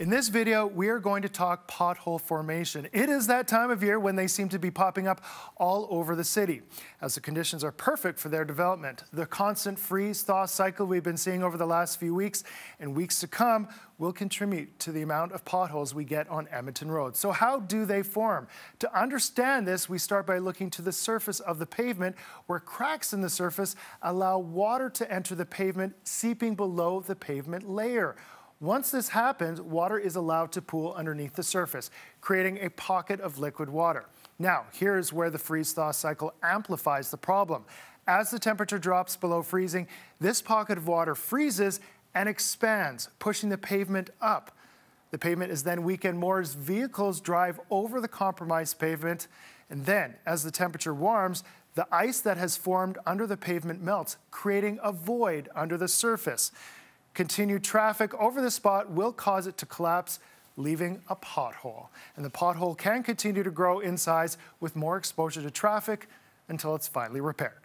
In this video, we are going to talk pothole formation. It is that time of year when they seem to be popping up all over the city, as the conditions are perfect for their development. The constant freeze-thaw cycle we've been seeing over the last few weeks and weeks to come will contribute to the amount of potholes we get on Edmonton Road. So how do they form? To understand this, we start by looking to the surface of the pavement, where cracks in the surface allow water to enter the pavement, seeping below the pavement layer. Once this happens, water is allowed to pool underneath the surface, creating a pocket of liquid water. Now, here's where the freeze-thaw cycle amplifies the problem. As the temperature drops below freezing, this pocket of water freezes and expands, pushing the pavement up. The pavement is then weakened more as vehicles drive over the compromised pavement. And then, as the temperature warms, the ice that has formed under the pavement melts, creating a void under the surface. Continued traffic over the spot will cause it to collapse, leaving a pothole. And the pothole can continue to grow in size with more exposure to traffic until it's finally repaired.